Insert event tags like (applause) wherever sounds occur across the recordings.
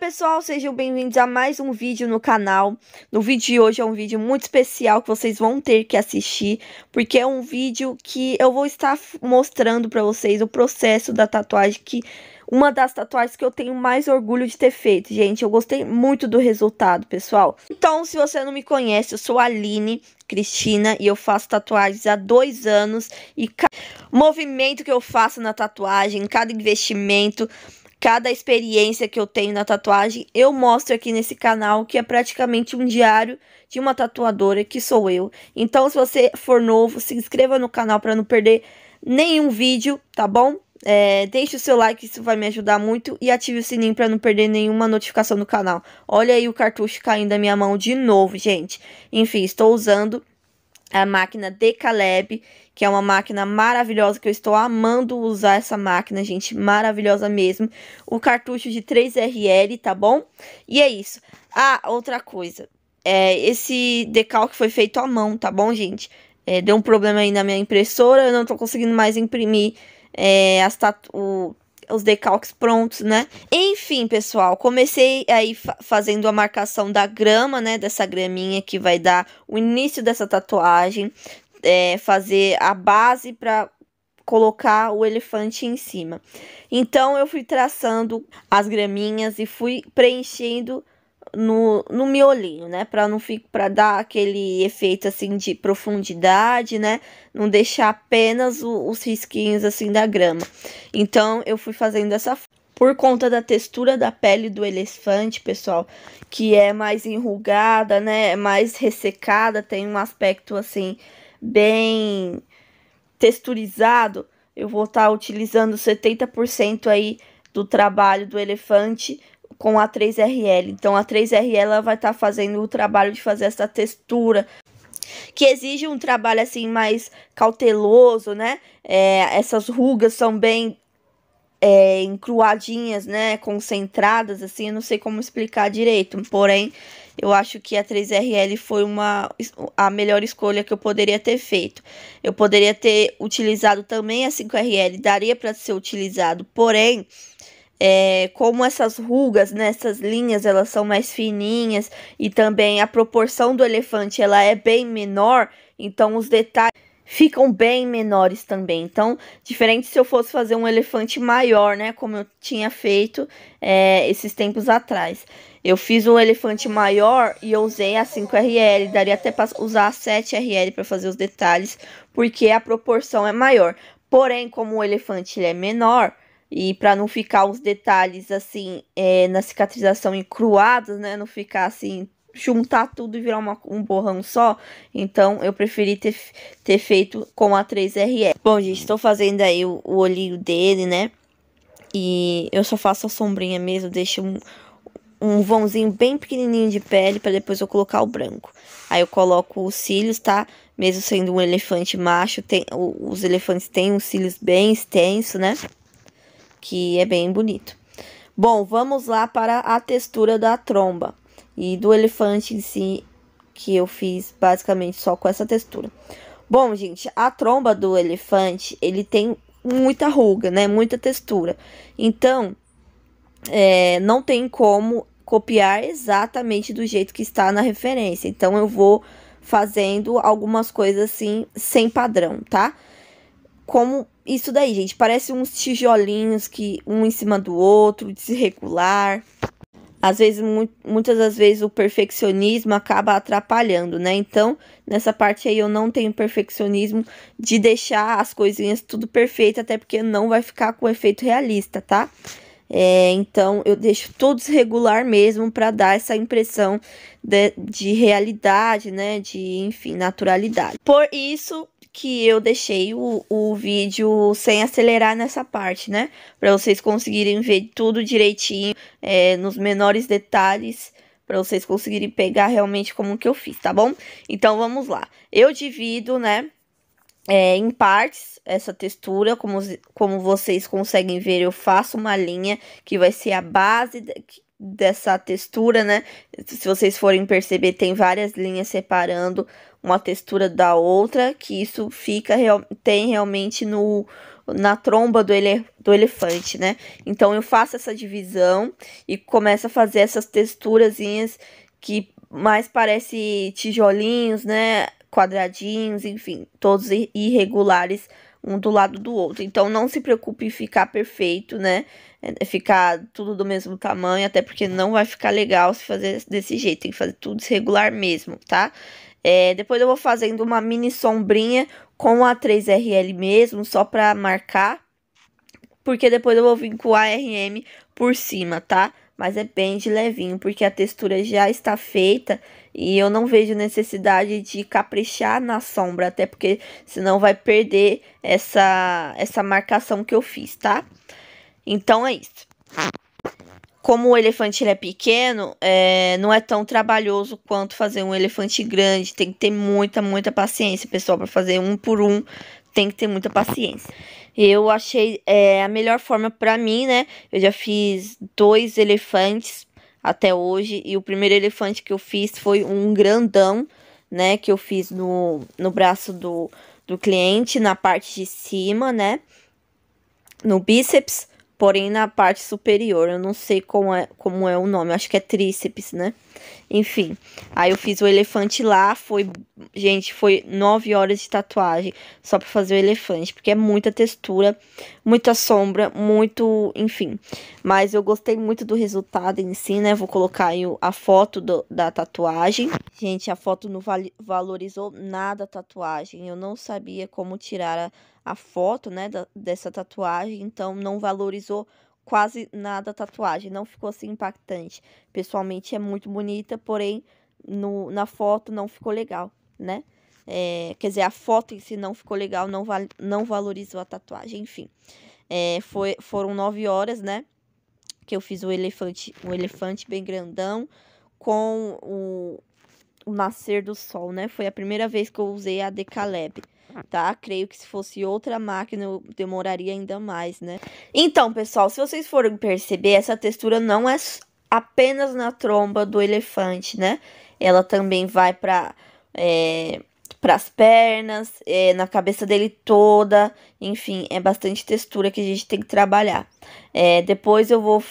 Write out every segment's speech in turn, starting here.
pessoal, sejam bem-vindos a mais um vídeo no canal. No vídeo de hoje é um vídeo muito especial que vocês vão ter que assistir, porque é um vídeo que eu vou estar mostrando para vocês o processo da tatuagem que uma das tatuagens que eu tenho mais orgulho de ter feito, gente. Eu gostei muito do resultado, pessoal. Então, se você não me conhece, eu sou a Aline Cristina e eu faço tatuagens há dois anos. E cada movimento que eu faço na tatuagem, cada investimento, cada experiência que eu tenho na tatuagem, eu mostro aqui nesse canal, que é praticamente um diário de uma tatuadora, que sou eu. Então, se você for novo, se inscreva no canal para não perder nenhum vídeo, tá bom? É, deixe o seu like, isso vai me ajudar muito. E ative o sininho para não perder nenhuma notificação do canal. Olha aí o cartucho caindo da minha mão de novo, gente. Enfim, estou usando a máquina Decaleb, que é uma máquina maravilhosa, que eu estou amando usar essa máquina, gente, maravilhosa mesmo. O cartucho de 3RL, tá bom? E é isso. Ah, outra coisa, é, esse decalque foi feito à mão, tá bom, gente? É, deu um problema aí na minha impressora, eu não tô conseguindo mais imprimir é, as o, os decalques prontos, né? Enfim, pessoal, comecei aí fa fazendo a marcação da grama, né? Dessa graminha que vai dar o início dessa tatuagem. É, fazer a base para colocar o elefante em cima. Então, eu fui traçando as graminhas e fui preenchendo no, no miolinho, né? Para não para dar aquele efeito assim de profundidade, né? Não deixar apenas o, os risquinhos assim da grama. Então eu fui fazendo dessa por conta da textura da pele do elefante, pessoal, que é mais enrugada, né? É mais ressecada, tem um aspecto assim bem texturizado. Eu vou estar tá utilizando 70% aí do trabalho do elefante com a 3RL. Então a 3RL ela vai estar tá fazendo o trabalho de fazer essa textura que exige um trabalho assim mais cauteloso, né? É, essas rugas são bem é, encruadinhas, né? Concentradas, assim, eu não sei como explicar direito. Porém, eu acho que a 3RL foi uma, a melhor escolha que eu poderia ter feito. Eu poderia ter utilizado também a 5RL, daria para ser utilizado, porém é, como essas rugas nessas linhas elas são mais fininhas e também a proporção do elefante ela é bem menor, então os detalhes ficam bem menores também. Então, diferente se eu fosse fazer um elefante maior, né, como eu tinha feito é, esses tempos atrás. Eu fiz um elefante maior e eu usei a 5RL, daria até para usar a 7RL para fazer os detalhes, porque a proporção é maior. Porém, como o elefante ele é menor, e para não ficar os detalhes assim é, na cicatrização encruados, né? Não ficar assim, juntar tudo e virar uma, um borrão só. Então eu preferi ter, ter feito com a 3RL. Bom, gente, estou fazendo aí o, o olhinho dele, né? E eu só faço a sombrinha mesmo, deixo um, um vãozinho bem pequenininho de pele para depois eu colocar o branco. Aí eu coloco os cílios, tá? Mesmo sendo um elefante macho, tem, os elefantes têm os cílios bem extensos, né? que é bem bonito. Bom, vamos lá para a textura da tromba e do elefante em si, que eu fiz basicamente só com essa textura. Bom, gente, a tromba do elefante, ele tem muita ruga, né? Muita textura. Então, é, não tem como copiar exatamente do jeito que está na referência. Então, eu vou fazendo algumas coisas assim, sem padrão, tá? Como isso daí, gente. Parece uns tijolinhos que um em cima do outro, desregular. Às vezes, mu muitas das vezes, o perfeccionismo acaba atrapalhando, né? Então, nessa parte aí eu não tenho perfeccionismo de deixar as coisinhas tudo perfeito, até porque não vai ficar com efeito realista, tá? É, então, eu deixo tudo regular mesmo para dar essa impressão de, de realidade, né? De, enfim, naturalidade. Por isso, que eu deixei o, o vídeo sem acelerar nessa parte, né? Para vocês conseguirem ver tudo direitinho, é, nos menores detalhes, para vocês conseguirem pegar realmente como que eu fiz, tá bom? Então vamos lá. Eu divido, né? É, em partes essa textura, como, como vocês conseguem ver, eu faço uma linha que vai ser a base dessa textura, né? Se vocês forem perceber, tem várias linhas separando uma textura da outra, que isso fica tem realmente no na tromba do, ele, do elefante, né? Então eu faço essa divisão e começo a fazer essas texturazinhas que mais parece tijolinhos, né? Quadradinhos, enfim, todos irregulares um do lado do outro. Então não se preocupe em ficar perfeito, né? É, ficar tudo do mesmo tamanho, até porque não vai ficar legal se fazer desse jeito. Tem que fazer tudo irregular mesmo, tá? É, depois eu vou fazendo uma mini sombrinha com a 3RL mesmo, só pra marcar. Porque depois eu vou vir com a ARM por cima, tá? Mas é bem de levinho, porque a textura já está feita e eu não vejo necessidade de caprichar na sombra, até porque senão vai perder essa, essa marcação que eu fiz, tá? Então é isso. Como o elefante é pequeno, é, não é tão trabalhoso quanto fazer um elefante grande. Tem que ter muita, muita paciência, pessoal, para fazer um por um. Tem que ter muita paciência. Eu achei é, a melhor forma para mim, né? Eu já fiz dois elefantes até hoje. E o primeiro elefante que eu fiz foi um grandão, né? Que eu fiz no, no braço do, do cliente, na parte de cima, né? No bíceps, porém na parte superior. Eu não sei como é, como é o nome, acho que é tríceps, né? Enfim, aí eu fiz o elefante lá, foi, gente, foi nove horas de tatuagem só pra fazer o elefante, porque é muita textura, muita sombra, muito, enfim. Mas eu gostei muito do resultado em si, né? Vou colocar aí a foto do, da tatuagem. Gente, a foto não valorizou nada a tatuagem, eu não sabia como tirar a, a foto, né, da, dessa tatuagem, então não valorizou quase nada tatuagem, não ficou assim impactante. Pessoalmente é muito bonita, porém no, na foto não ficou legal, né? É, quer dizer, a foto em si não ficou legal, não, val, não valorizou a tatuagem, enfim. É, foi, foram nove horas, né? Que eu fiz o elefante, um elefante bem grandão com o, o nascer do sol, né? Foi a primeira vez que eu usei a Decaleb tá? Creio que se fosse outra máquina eu demoraria ainda mais, né? Então, pessoal, se vocês forem perceber, essa textura não é apenas na tromba do elefante, né? Ela também vai para é, as pernas, é, na cabeça dele toda, enfim, é bastante textura que a gente tem que trabalhar. É, depois eu vou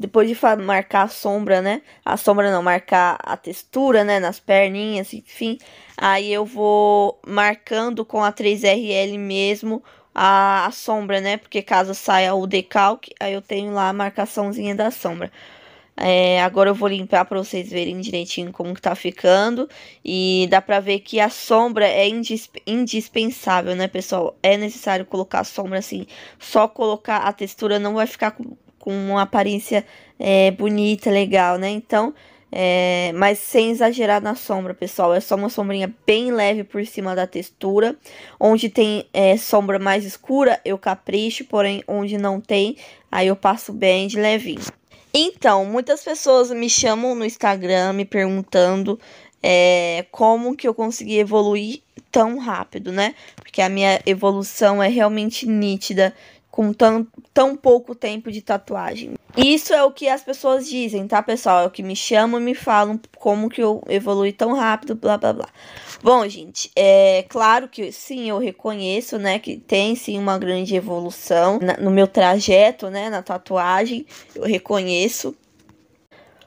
depois de marcar a sombra, né? A sombra não, marcar a textura, né? Nas perninhas, enfim. Aí eu vou marcando com a 3RL mesmo a, a sombra, né? Porque caso saia o decalque, aí eu tenho lá a marcaçãozinha da sombra. É, agora eu vou limpar para vocês verem direitinho como que tá ficando. E dá pra ver que a sombra é indisp indispensável, né, pessoal? É necessário colocar a sombra assim. Só colocar a textura não vai ficar com uma aparência é, bonita, legal, né? Então, é, mas sem exagerar na sombra, pessoal. É só uma sombrinha bem leve por cima da textura. Onde tem é, sombra mais escura, eu capricho, porém onde não tem, aí eu passo bem de levinho. Então, muitas pessoas me chamam no Instagram me perguntando é, como que eu consegui evoluir tão rápido, né? Porque a minha evolução é realmente nítida com tão, tão pouco tempo de tatuagem. Isso é o que as pessoas dizem, tá, pessoal? É o que me chamam e me falam como que eu evolui tão rápido, blá blá blá. Bom, gente, é claro que sim, eu reconheço, né, que tem sim uma grande evolução na, no meu trajeto, né, na tatuagem, eu reconheço.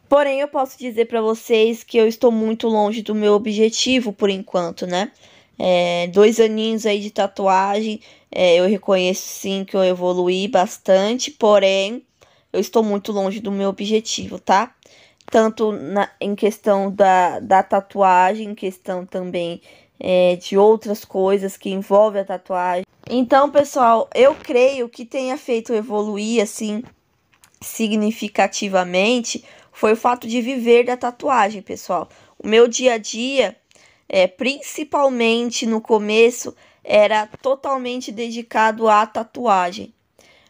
Porém, eu posso dizer para vocês que eu estou muito longe do meu objetivo por enquanto, né? É, dois aninhos aí de tatuagem, é, eu reconheço sim que eu evoluí bastante, porém eu estou muito longe do meu objetivo, tá? Tanto na, em questão da, da tatuagem, em questão também é, de outras coisas que envolvem a tatuagem. Então, pessoal, eu creio que tenha feito evoluir assim significativamente foi o fato de viver da tatuagem, pessoal. O meu dia a dia, é, principalmente no começo, era totalmente dedicado à tatuagem.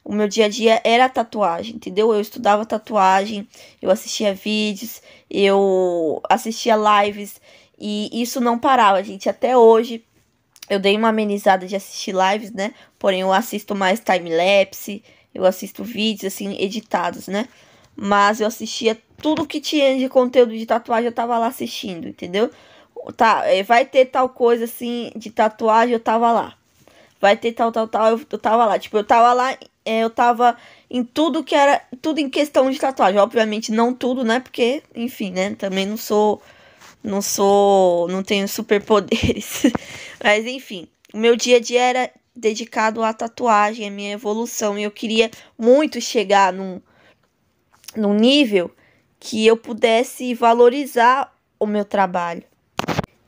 O meu dia a dia era tatuagem, entendeu? Eu estudava tatuagem, eu assistia vídeos, eu assistia lives e isso não parava, gente. Até hoje eu dei uma amenizada de assistir lives, né? Porém, eu assisto mais time-lapse, eu assisto vídeos assim editados, né? Mas eu assistia tudo que tinha de conteúdo de tatuagem, eu tava lá assistindo, entendeu? Tá, é, vai ter tal coisa assim de tatuagem, eu tava lá. Vai ter tal, tal, tal, eu, eu tava lá. Tipo, eu tava lá, é, eu tava em tudo que era, tudo em questão de tatuagem. Obviamente não tudo, né? Porque, enfim, né? Também não sou, não sou, não tenho superpoderes. (laughs) Mas, enfim, o meu dia a dia era dedicado à tatuagem, à minha evolução. E eu queria muito chegar num, num nível que eu pudesse valorizar o meu trabalho.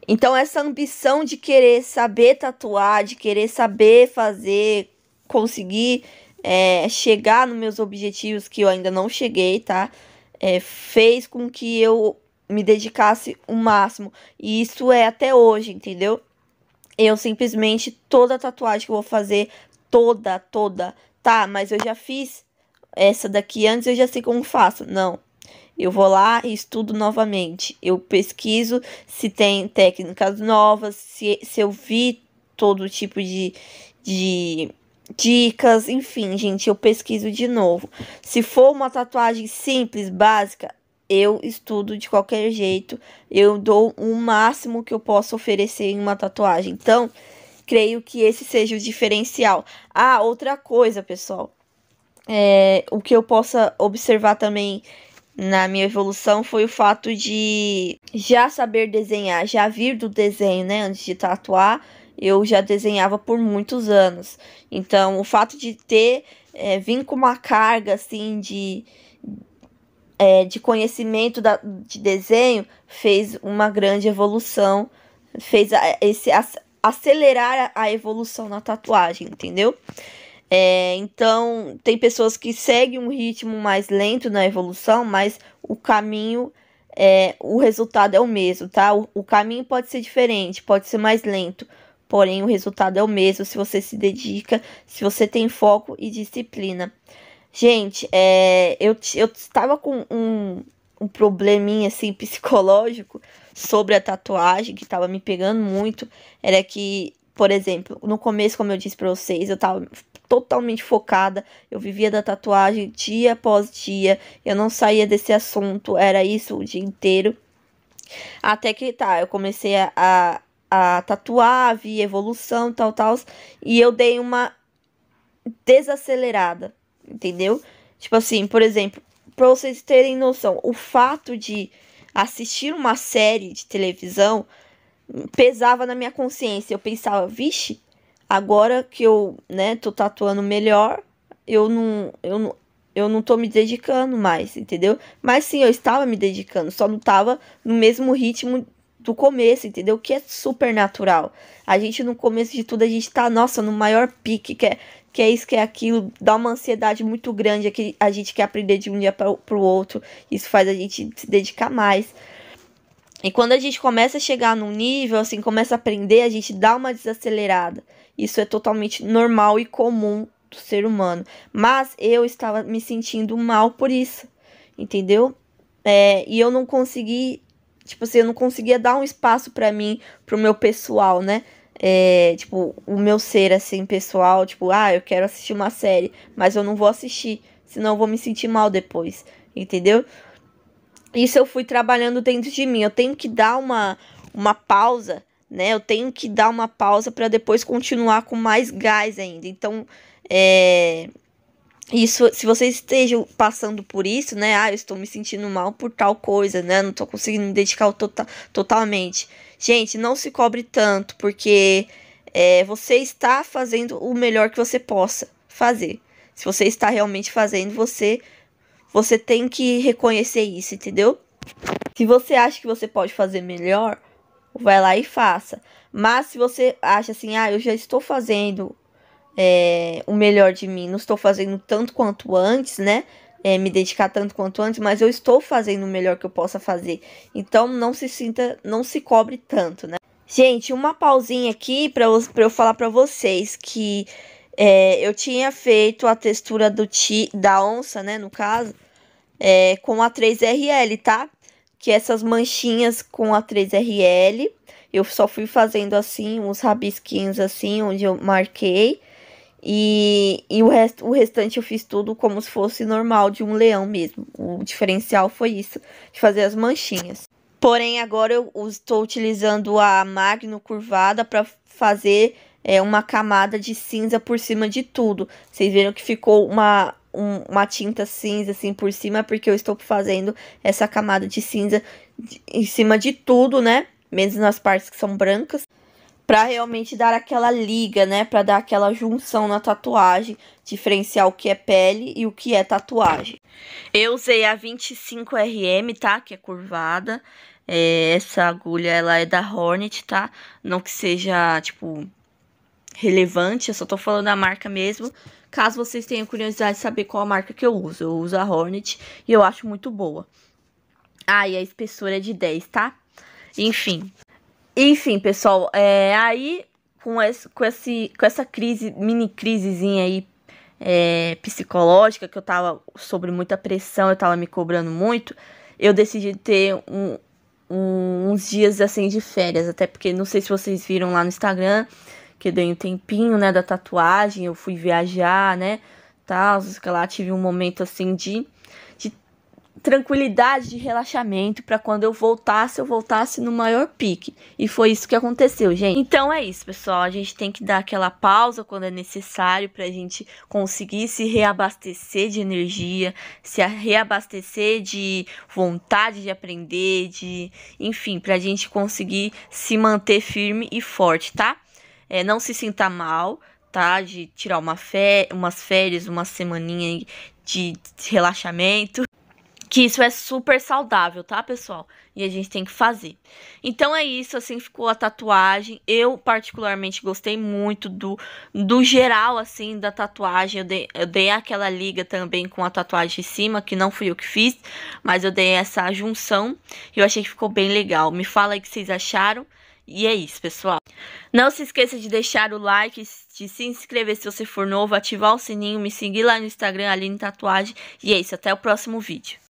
Então, essa ambição de querer saber tatuar, de querer saber fazer, conseguir é, chegar nos meus objetivos que eu ainda não cheguei, tá? É, fez com que eu me dedicasse o máximo. E isso é até hoje, entendeu? Eu simplesmente, toda tatuagem que eu vou fazer, toda, toda, tá? Mas eu já fiz essa daqui antes, eu já sei como faço. Não. Eu vou lá e estudo novamente. Eu pesquiso se tem técnicas novas, se, se eu vi todo tipo de, de dicas, enfim, gente, eu pesquiso de novo. Se for uma tatuagem simples, básica, eu estudo de qualquer jeito. Eu dou o máximo que eu posso oferecer em uma tatuagem. Então, creio que esse seja o diferencial. Ah, outra coisa, pessoal. É, o que eu possa observar também na minha evolução foi o fato de já saber desenhar, já vir do desenho, né, antes de tatuar, eu já desenhava por muitos anos. Então, o fato de ter é, vir com uma carga assim de é, de conhecimento da, de desenho fez uma grande evolução, fez a, esse acelerar a evolução na tatuagem, entendeu? É, então, tem pessoas que seguem um ritmo mais lento na evolução, mas o caminho, é, o resultado é o mesmo, tá? O, o caminho pode ser diferente, pode ser mais lento, porém o resultado é o mesmo se você se dedica, se você tem foco e disciplina. Gente, é, eu, eu estava com um, um probleminha assim (laughs) psicológico sobre a tatuagem que estava me pegando muito. Era que, por exemplo, no começo, como eu disse para vocês, eu estava totalmente focada. Eu vivia da tatuagem dia após dia. Eu não saía desse assunto. Era isso o dia inteiro. Até que tá, eu comecei a, a, a tatuar, vi evolução, tal, tal. E eu dei uma desacelerada, entendeu? Tipo assim, por exemplo, pra vocês terem noção, o fato de assistir uma série de televisão pesava na minha consciência. Eu pensava, vixe, Agora que eu, né, tô tatuando melhor, eu não, eu não, eu não tô me dedicando mais, entendeu? Mas sim, eu estava me dedicando, só não tava no mesmo ritmo do começo, entendeu? Que é super natural. A gente no começo de tudo a gente tá, nossa, no maior pique, que é, que é isso, que é aquilo, dá uma ansiedade muito grande, é que a gente quer aprender de um dia para o outro. Isso faz a gente se dedicar mais. E quando a gente começa a chegar num nível, assim, começa a aprender, a gente dá uma desacelerada. Isso é totalmente normal e comum do ser humano. Mas eu estava me sentindo mal por isso, entendeu? É, e eu não consegui, tipo assim, eu não conseguia dar um espaço para mim, pro meu pessoal, né? É, tipo, o meu ser assim, pessoal, tipo, ah, eu quero assistir uma série, mas eu não vou assistir, senão eu vou me sentir mal depois, entendeu? Isso eu fui trabalhando dentro de mim. Eu tenho que dar uma, uma pausa né? Eu tenho que dar uma pausa para depois continuar com mais gás ainda. Então, é, isso, se vocês estejam passando por isso, né? Ah, eu estou me sentindo mal por tal coisa, né? Não estou conseguindo me dedicar tota, totalmente. Gente, não se cobre tanto, porque é, você está fazendo o melhor que você possa fazer. Se você está realmente fazendo, você você tem que reconhecer isso, entendeu? Se você acha que você pode fazer melhor, vai lá e faça. Mas se você acha assim, ah, eu já estou fazendo é, o melhor de mim, não estou fazendo tanto quanto antes, né? É, me dedicar tanto quanto antes, mas eu estou fazendo o melhor que eu possa fazer. Então não se sinta, não se cobre tanto, né? Gente, uma pausinha aqui para eu, eu falar para vocês que é, eu tinha feito a textura do ti, da onça, né, no caso, é, com a 3RL, tá? Que essas manchinhas com a 3RL, eu só fui fazendo assim, uns rabisquinhos assim, onde eu marquei. E, e o, rest, o restante eu fiz tudo como se fosse normal de um leão mesmo. O diferencial foi isso, de fazer as manchinhas. Porém, agora eu estou utilizando a Magno curvada para fazer é, uma camada de cinza por cima de tudo. Vocês viram que ficou uma, um, uma tinta cinza assim por cima, porque eu estou fazendo essa camada de cinza em cima de tudo, né? Menos nas partes que são brancas para realmente dar aquela liga, né, para dar aquela junção na tatuagem, diferenciar o que é pele e o que é tatuagem. Eu usei a 25RM, tá, que é curvada. É, essa agulha ela é da Hornet, tá? Não que seja tipo relevante, eu só tô falando a marca mesmo. Caso vocês tenham curiosidade de saber qual a marca que eu uso, eu uso a Hornet e eu acho muito boa. Ah, e a espessura é de 10, tá? Enfim, enfim, pessoal, é, aí com, esse, com, esse, com essa crise, mini crisezinha aí é, psicológica, que eu tava sobre muita pressão, eu tava me cobrando muito, eu decidi ter um, um, uns dias assim de férias, até porque não sei se vocês viram lá no Instagram, que dei um tempinho, né, da tatuagem, eu fui viajar, né, tal, lá tive um momento assim de tranquilidade de relaxamento para quando eu voltasse, eu voltasse no maior pique. E foi isso que aconteceu, gente. Então é isso, pessoal. A gente tem que dar aquela pausa quando é necessário para a gente conseguir se reabastecer de energia, se reabastecer de vontade de aprender, de, enfim, para a gente conseguir se manter firme e forte, tá? É, não se sinta mal, tá? De tirar uma fé, umas férias, uma semaninha de relaxamento que isso é super saudável, tá, pessoal? E a gente tem que fazer. Então é isso, assim ficou a tatuagem. Eu particularmente gostei muito do, do geral, assim, da tatuagem. Eu dei, eu dei aquela liga também com a tatuagem em cima, que não fui eu que fiz, mas eu dei essa junção e eu achei que ficou bem legal. Me fala aí o que vocês acharam. E é isso, pessoal. Não se esqueça de deixar o like, de se inscrever se você for novo, ativar o sininho, me seguir lá no Instagram, ali no Tatuagem. E é isso, até o próximo vídeo.